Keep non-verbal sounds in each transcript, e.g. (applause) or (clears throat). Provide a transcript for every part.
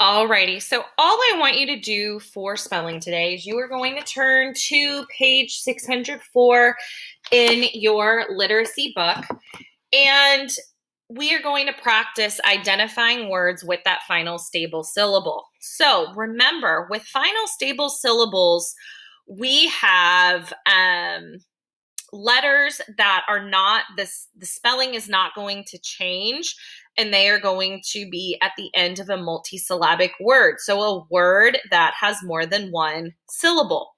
Alrighty, so all I want you to do for spelling today is you are going to turn to page 604 in your literacy book, and we are going to practice identifying words with that final stable syllable. So remember, with final stable syllables, we have um, letters that are not this the spelling is not going to change and they are going to be at the end of a multisyllabic word. So a word that has more than one syllable.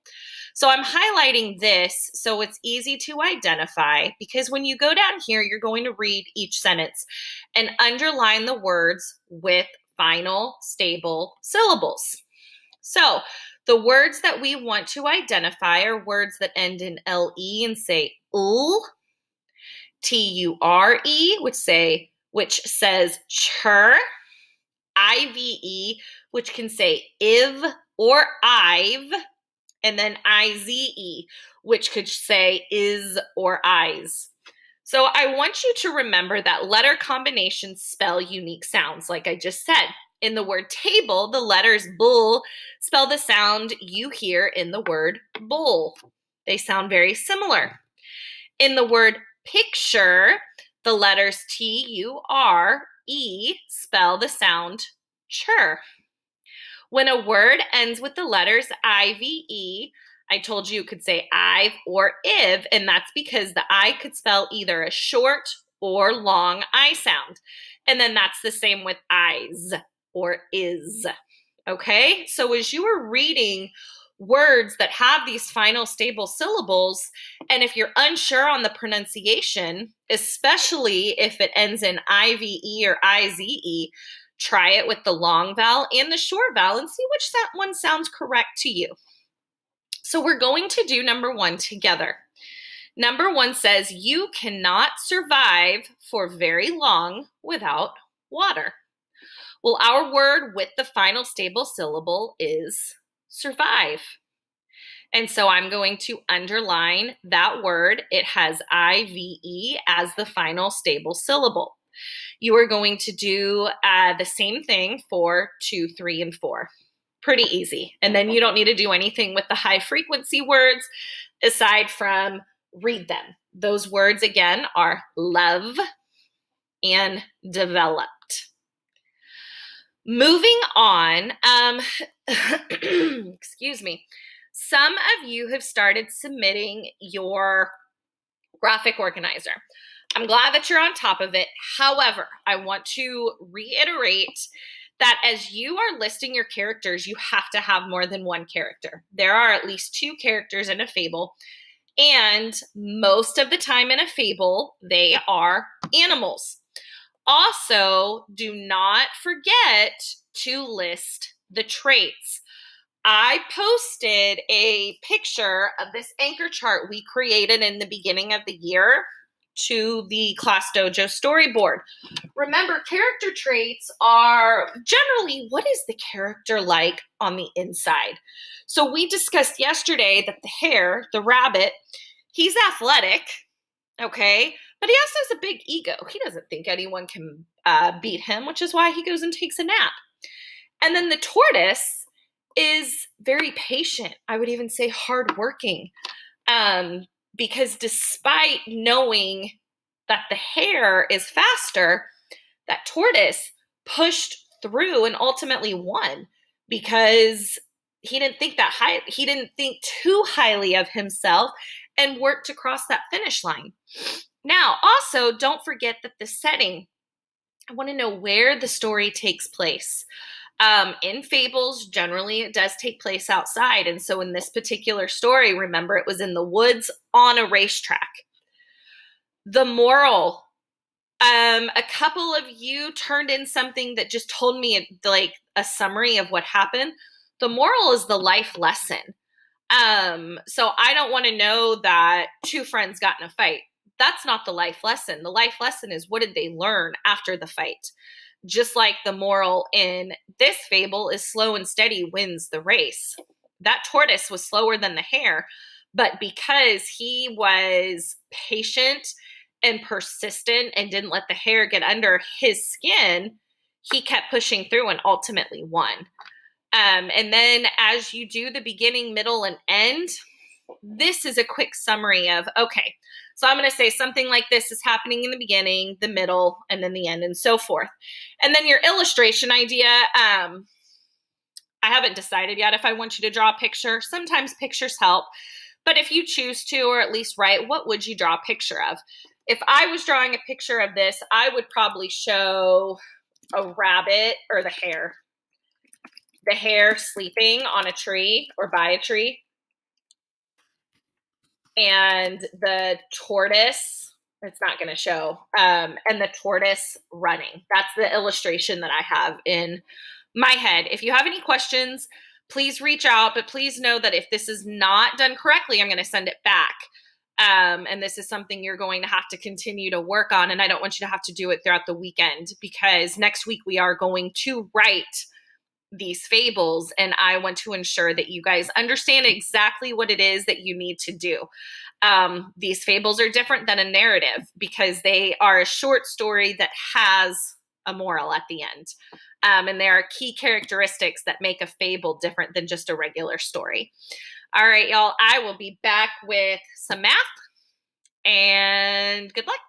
So I'm highlighting this so it's easy to identify because when you go down here, you're going to read each sentence and underline the words with final stable syllables. So the words that we want to identify are words that end in LE and say ul, T U R E, which say which says chur, IVE, which can say iv or ive, and then IZE, which could say is or eyes. So I want you to remember that letter combinations spell unique sounds, like I just said. In the word table, the letters bull spell the sound you hear in the word bull. They sound very similar. In the word picture, the letters T U R E spell the sound chur. When a word ends with the letters I V E, I told you you could say I've or iv, and that's because the I could spell either a short or long I sound. And then that's the same with eyes or is. Okay, so as you are reading words that have these final stable syllables. And if you're unsure on the pronunciation, especially if it ends in IVE or IZE, try it with the long vowel and the short vowel and see which one sounds correct to you. So we're going to do number one together. Number one says, You cannot survive for very long without water. Well, our word with the final stable syllable is survive. And so I'm going to underline that word. It has IVE as the final stable syllable. You are going to do uh, the same thing for two, three, and four. Pretty easy. And then you don't need to do anything with the high frequency words aside from read them. Those words again are love and developed. Moving on, um, (clears throat) excuse me. Some of you have started submitting your graphic organizer. I'm glad that you're on top of it. However, I want to reiterate that as you are listing your characters, you have to have more than one character. There are at least two characters in a fable, and most of the time in a fable, they are animals. Also, do not forget to list the traits. I posted a picture of this anchor chart we created in the beginning of the year to the Class Dojo storyboard. Remember, character traits are generally what is the character like on the inside? So, we discussed yesterday that the hare, the rabbit, he's athletic, okay? But he also has a big ego. He doesn't think anyone can uh, beat him, which is why he goes and takes a nap. And then the tortoise is very patient. I would even say hardworking. Um, because despite knowing that the hare is faster, that tortoise pushed through and ultimately won because he didn't think that high he didn't think too highly of himself and worked to cross that finish line now, also, don't forget that the setting, I want to know where the story takes place. Um, in fables, generally it does take place outside. And so in this particular story, remember it was in the woods on a racetrack. The moral um, a couple of you turned in something that just told me like a summary of what happened. The moral is the life lesson. Um, so I don't want to know that two friends got in a fight that's not the life lesson. The life lesson is what did they learn after the fight? Just like the moral in this fable is slow and steady wins the race. That tortoise was slower than the hare, but because he was patient and persistent and didn't let the hare get under his skin, he kept pushing through and ultimately won. Um, and then as you do the beginning, middle, and end, this is a quick summary of okay, so I'm going to say something like this is happening in the beginning, the middle, and then the end, and so forth. And then your illustration idea, um, I haven't decided yet if I want you to draw a picture. Sometimes pictures help, but if you choose to, or at least write, what would you draw a picture of? If I was drawing a picture of this, I would probably show a rabbit or the hare. The hare sleeping on a tree or by a tree and the tortoise it's not going to show um, and the tortoise running. That's the illustration that i have in my head. If you have any questions please reach out but please know that if this is not done correctly i'm going to send it back. Um, and this is something you're going to have to continue to work on and i don't want you to have to do it throughout the weekend because next week we are going to write these fables and I want to ensure that you guys understand exactly what it is that you need to do. Um, these fables are different than a narrative because they are a short story that has a moral at the end. Um, and there are key characteristics that make a fable different than just a regular story. All right, y'all, I will be back with some math and good luck.